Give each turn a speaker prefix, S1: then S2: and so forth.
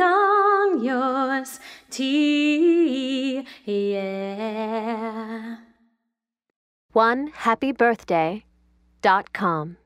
S1: on yours, T. Yeah.
S2: One happy birthday dot com.